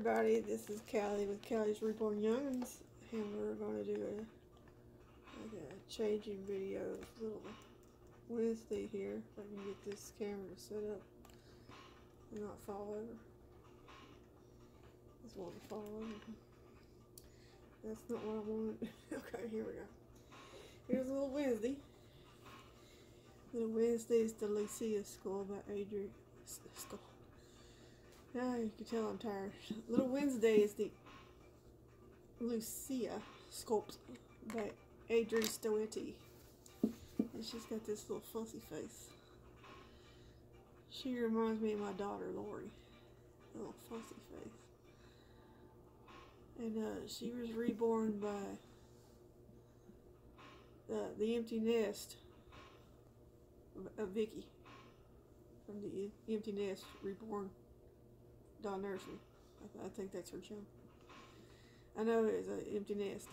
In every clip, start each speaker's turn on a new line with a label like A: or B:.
A: everybody, this is Callie with Callie's Reborn Youngins, and we're going to do a, like a changing video little Wednesday here, if I can get this camera set up and not fall over. Just want to fall over. That's not what I wanted. okay, here we go. Here's a little Wednesday. Little Wednesday is the Lucia School by Adrian School. Now you can tell I'm tired. Little Wednesday is the Lucia sculpt by Adrie Stoete. And she's got this little fussy face. She reminds me of my daughter Lori. A little fussy face. And uh, she was reborn by uh, the empty nest of Vickie from the empty nest reborn doll nursery. I, th I, think that's her chum. I know it's an empty nest.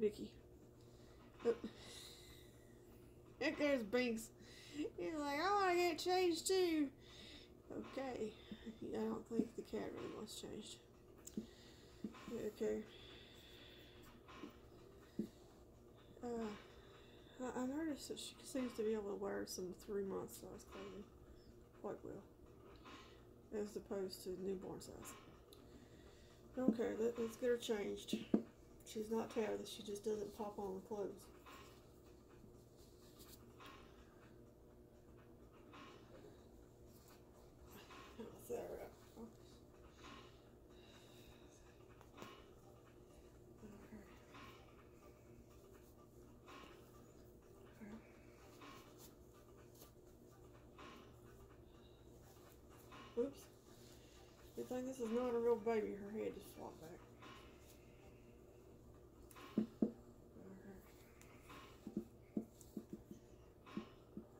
A: Vickie. Oh. Goes Binks. He's like, I want to get changed too. Okay. I don't think the cat really wants changed. Okay. Uh, I, noticed that she seems to be able to wear some three month size clothing quite well as opposed to newborn size. Okay, let, us get her changed. She's not tired, she just doesn't pop on the clothes. Oops. Good thing this is not a real baby. Her head just flopped back.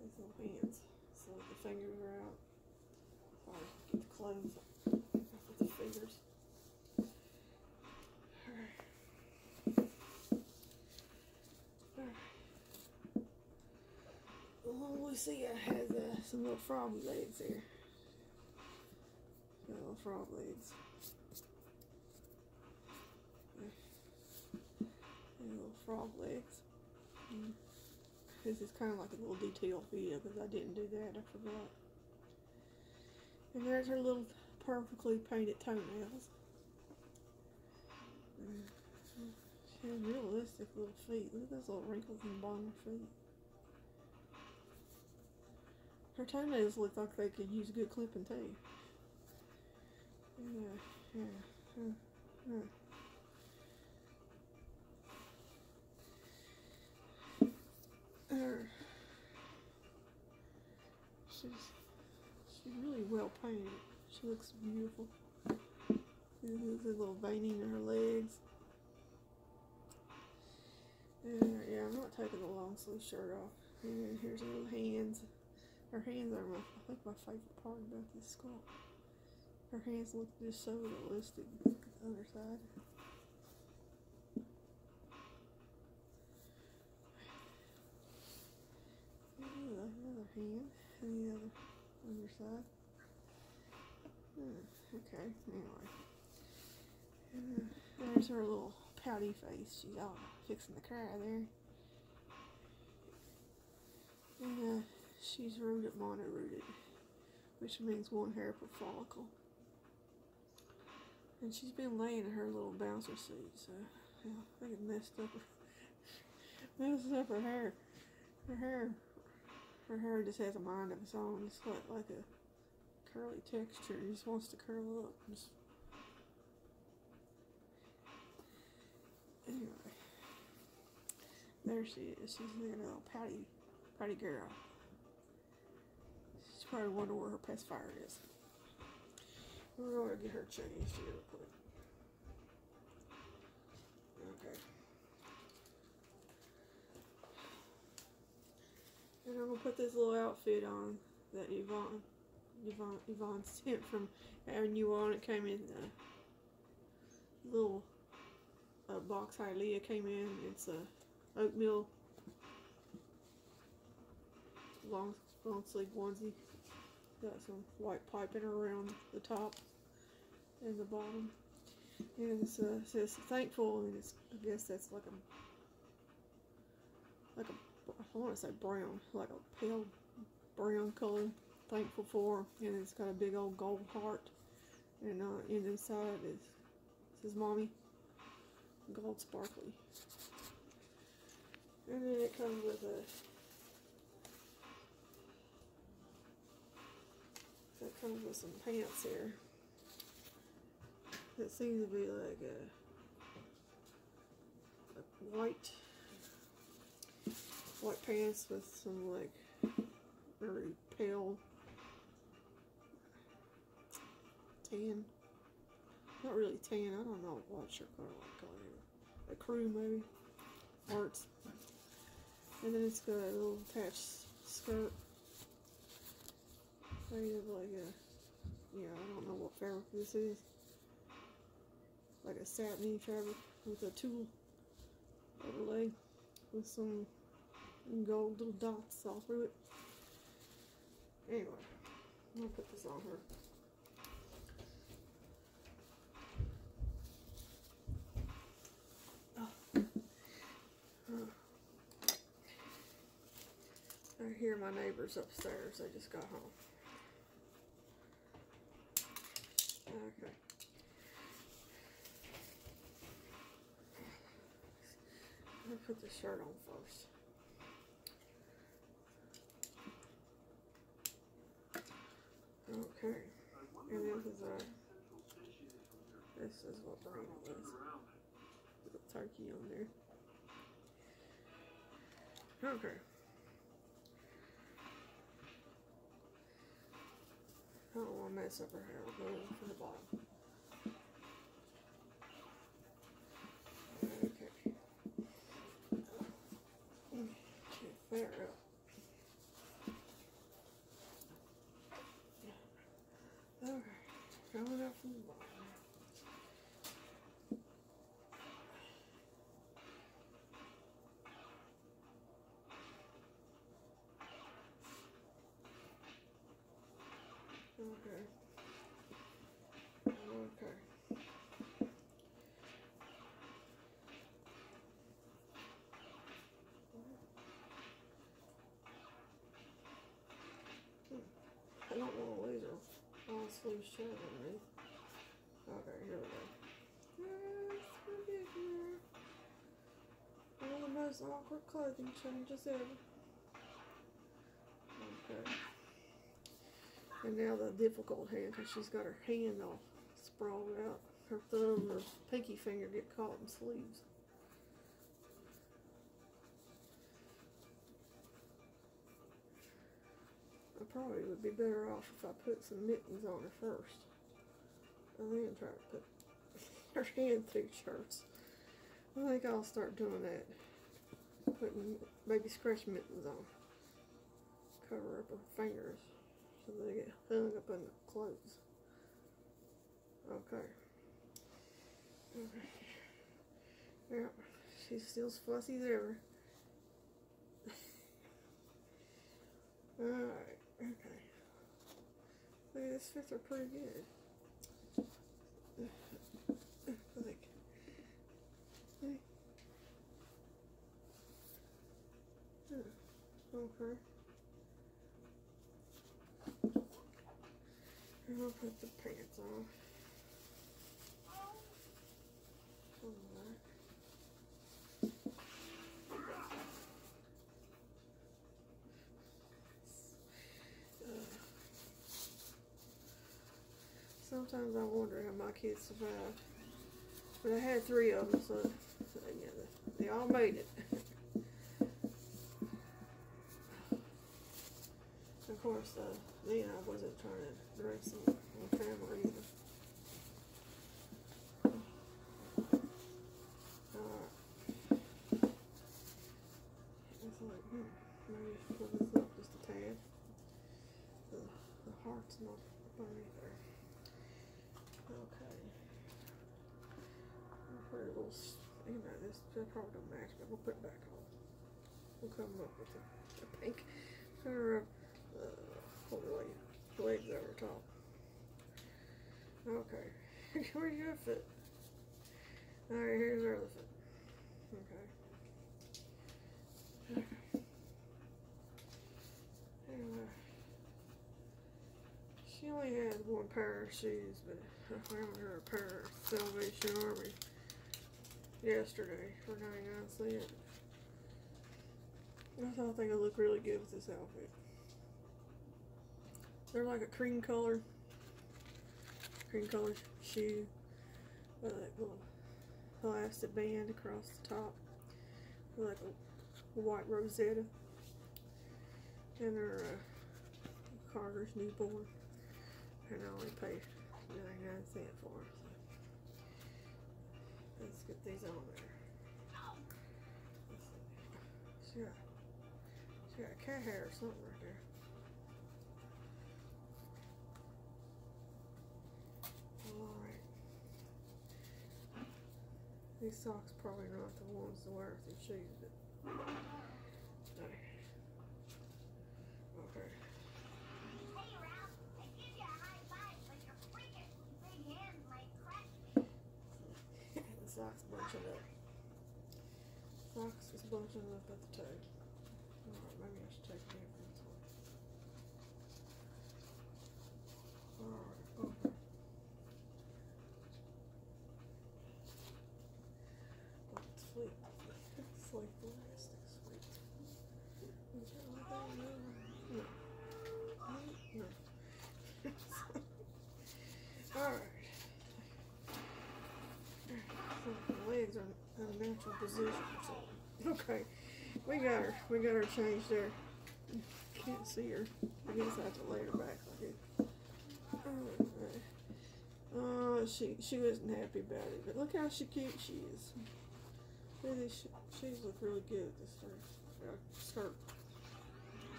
A: These little hands. So the fingers are out. Sorry, get the clothes with the fingers. Alright. Alright. Well, Lucia has uh, some little froggy legs little frog legs. little frog legs. This is kind of like a little detailed video because I didn't do that. I forgot. And there's her little perfectly painted toenails. She has realistic little feet. Look at those little wrinkles in the bottom of her feet. Her toenails look like they could use a good clipping too. Yeah, yeah, yeah, yeah. She's she's really well painted. She looks beautiful. There's a little veining in her legs. Yeah, I'm not taking the long sleeve shirt off. And here's her little hands. Her hands are my, I think my favorite part about this sculpt. Her hands look just so realistic. Look at the other side. Another hand and the other underside. Hmm, okay, anyway. And there's her little pouty face. She's all fixing to cry there. And uh, she's rooted monorooted, which means one hair per follicle. And she's been laying in her little bouncer seat, so yeah, I think it messed up her messed up her hair. Her hair her hair just has a mind of its own. It's got like a curly texture. It just wants to curl up. Just... Anyway. There she is. She's a little pouty, pouty girl. She's probably wondering where her pacifier is. We're going to get her changed here real quick. Okay. And I'm going to put this little outfit on that Yvonne, Yvonne, Yvonne sent from Aaron You On. It came in a little uh, box Hialeah came in. It's a oatmeal long, long sleeve onesie. Got some white piping around the top and the bottom. And it uh, says thankful, and it's I guess that's like a like a I want to say brown, like a pale brown color. Thankful for, and it's got a big old gold heart, and uh, and inside it says "Mommy," gold sparkly. And then it comes with a comes with some pants here. It seems to be like a, a white white pants with some like very pale tan. Not really tan. I don't know what shirt color call it. A crew maybe. Hearts. And then it's got a little attached skirt. Kind of like a, yeah, I don't know what fabric this is. Like a satiny fabric with a tulle overlay with some gold little dots all through it. Anyway, gonna put this on her. Oh. I hear my neighbors upstairs. They just got home. Okay. I'm gonna put the shirt on first. Okay. And this is our this is what it is. Little turkey on there. Okay. Oh, I don't want to mess up her hair. Go from the bottom. Okay. Okay, coming up from the bottom. Okay. Okay. Hmm. I don't want to lose her Okay, here we go. Yes, we're there. One of the most awkward clothing changes ever. Okay. And now the difficult hand, because she's got her hand all sprawled out. Her thumb, her pinky finger get caught in sleeves. Probably would be better off if I put some mittens on her first. And then try to put her hand through shirts. I think I'll start doing that. Putting baby scratch mittens on. Cover up her fingers so they get hung up in the clothes. Okay. Yeah, she's still as fussy as ever. Alright, okay. Look, at this fits her pretty good. Like. Okay. And I'll put the pants on. Alright. Sometimes I wonder how my kids survived. But I had three of them, so, so they, all made it. of course, uh, then I wasn't trying to dress them on camera either. Alright. It's like, hmm, maybe pull this up just a tad. The, the heart's not underneath there. Okay. A little, you know, this, probably don't match, but we'll put it back on. We'll come up with a, a pink color of, uh, the legs over top. Okay. Where's your foot? Alright, here's her other foot. Okay. Anyway. She only has one pair of shoes, but I found her a pair of Salvation Army yesterday for 99 cents. I thought they would look really good with this outfit. They're like a cream color, cream color shoe with a little elastic band across the top, with like a white rosetta, and they're uh, Carter's newborn, and I only paid 99 cents for them. Let's get these on there. Got, she got cat hair or something right there. Alright. These socks probably not the ones to wear with your shoes, but okay. Okay.
B: Hey, Ralph, I give you a high five, but your freaking big hands might crack
A: the socks bunching up. Is bunching up at the toe. Alright, maybe I should take the difference one. Alright, okay. Oh, it's like plastic. Is like that? No. No. No. Alright. So the legs are in a natural position. So. Okay, we got her. We got her changed there. Can't see her. I guess I have to lay her back. Alright. Oh, she she wasn't happy about it, but look how she cute she is. Look at these sh- look really good this. Uh, skirt.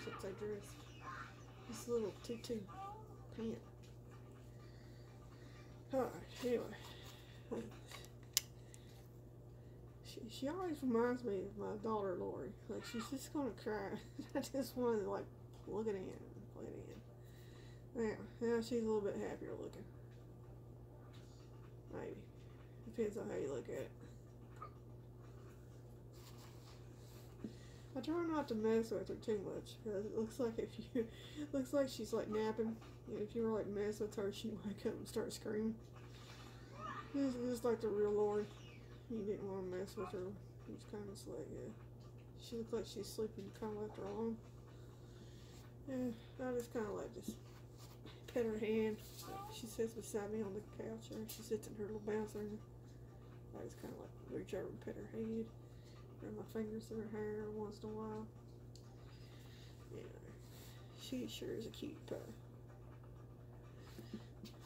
A: Should dress. This little tutu pant. Alright, anyway. She, always reminds me of my daughter Lori. Like she's just gonna cry. I just want to like plug it in, plug it in. Now, now she's a little bit happier looking. Maybe depends on how you look at it. I try not to mess with her too much because it looks like if you looks like she's like napping. And if you were like mess with her, she'd wake up and start screaming. This is like the real Lori. You didn't want to mess with her. It's kind of like, yeah. She looked like she's sleeping. Kind of left her alone. Yeah, I just kind of like just pet her hand. She sits beside me on the couch, or she sits in her little bouncer. And I just kind of like reach over and pet her head, run my fingers through her hair once in a while. Yeah, she sure is a cute pet.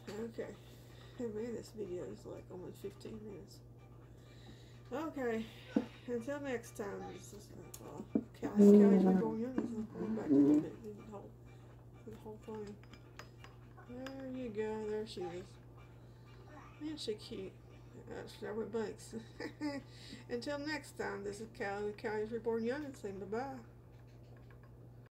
A: Okay. Hey man, this video is like almost 15 minutes. Okay, until next time, this is uh, Callie, Callie's Reborn Young. This is going back to the, the whole, the whole thing. There you go, there she is. Isn't she cute? Uh, I went until next time, this is Callie Callie's Reborn Young, and saying bye bye.